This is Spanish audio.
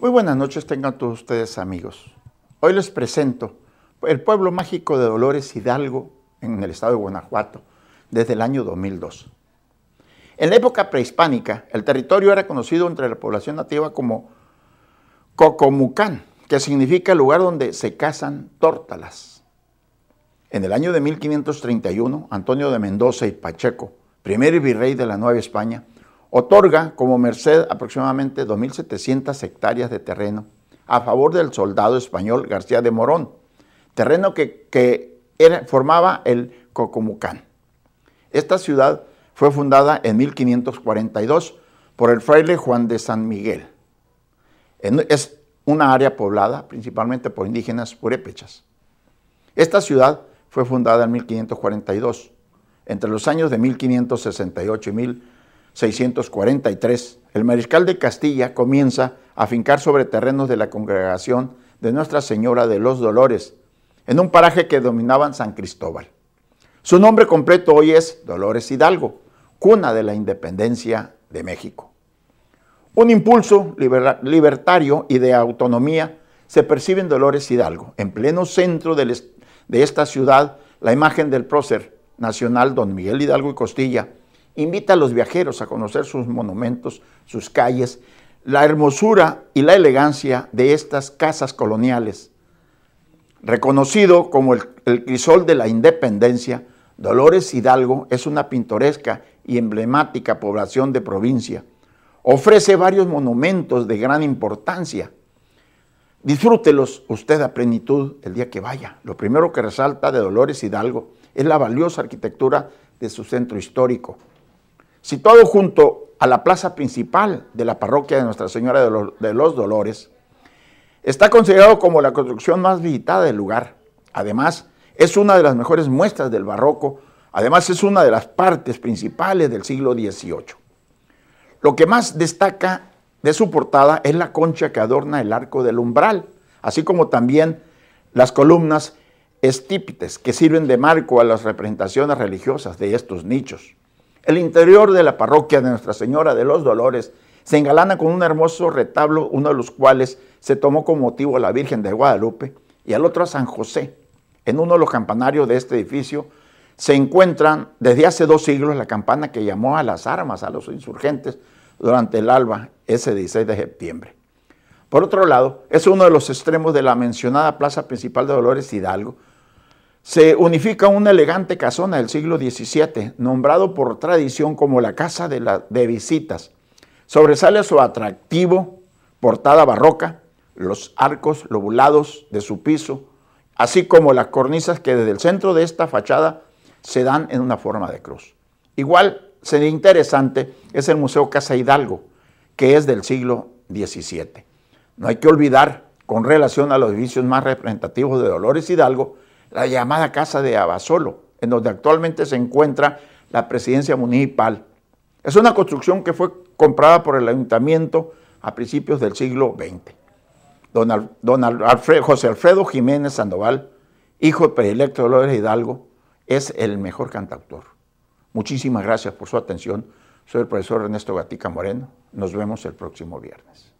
Muy buenas noches tengan todos ustedes amigos. Hoy les presento el pueblo mágico de Dolores Hidalgo en el estado de Guanajuato desde el año 2002. En la época prehispánica, el territorio era conocido entre la población nativa como Cocomucán, que significa el lugar donde se cazan tórtalas. En el año de 1531, Antonio de Mendoza y Pacheco, primer virrey de la Nueva España, otorga como merced aproximadamente 2.700 hectáreas de terreno a favor del soldado español García de Morón, terreno que, formaba el Cocomucán. Esta ciudad fue fundada en 1542 por el fraile Juan de San Miguel. Es una área poblada principalmente por indígenas purépechas. Esta ciudad fue fundada en 1542. Entre los años de 1568 y 1568, 643, el mariscal de Castilla comienza a fincar sobre terrenos de la congregación de Nuestra Señora de los Dolores, en un paraje que dominaban San Cristóbal. Su nombre completo hoy es Dolores Hidalgo, cuna de la independencia de México. Un impulso libertario y de autonomía se percibe en Dolores Hidalgo, en pleno centro de esta ciudad, la imagen del prócer nacional don Miguel Hidalgo y Costilla, invita a los viajeros a conocer sus monumentos, sus calles, la hermosura y la elegancia de estas casas coloniales. Reconocido como el, crisol de la independencia, Dolores Hidalgo es una pintoresca y emblemática población de provincia. Ofrece varios monumentos de gran importancia. Disfrútelos usted a plenitud el día que vaya. Lo primero que resalta de Dolores Hidalgo es la valiosa arquitectura de su centro histórico situado junto a la plaza principal de la parroquia de Nuestra Señora de los, Dolores, está considerado como la construcción más visitada del lugar. Además, es una de las mejores muestras del barroco, además es una de las partes principales del siglo XVIII. Lo que más destaca de su portada es la concha que adorna el arco del umbral, así como también las columnas estípites que sirven de marco a las representaciones religiosas de estos nichos. El interior de la parroquia de Nuestra Señora de los Dolores se engalana con un hermoso retablo, uno de los cuales se tomó como motivo a la Virgen de Guadalupe y al otro a San José. En uno de los campanarios de este edificio se encuentran desde hace dos siglos la campana que llamó a las armas a los insurgentes durante el alba, ese 16 de septiembre. Por otro lado, es uno de los extremos de la mencionada plaza principal de Dolores Hidalgo, se unifica una elegante casona del siglo XVII, nombrado por tradición como la Casa de, Visitas. Sobresale su atractivo portada barroca, los arcos lobulados de su piso, así como las cornisas que desde el centro de esta fachada se dan en una forma de cruz. Igual sería interesante es el Museo Casa Hidalgo, que es del siglo XVII. No hay que olvidar, con relación a los edificios más representativos de Dolores Hidalgo, la llamada Casa de Abasolo, en donde actualmente se encuentra la presidencia municipal. Es una construcción que fue comprada por el ayuntamiento a principios del siglo XX. Don, José Alfredo Jiménez Sandoval, hijo de predilecto de Dolores Hidalgo, es el mejor cantautor. Muchísimas gracias por su atención. Soy el profesor Ernesto Gatica Moreno. Nos vemos el próximo viernes.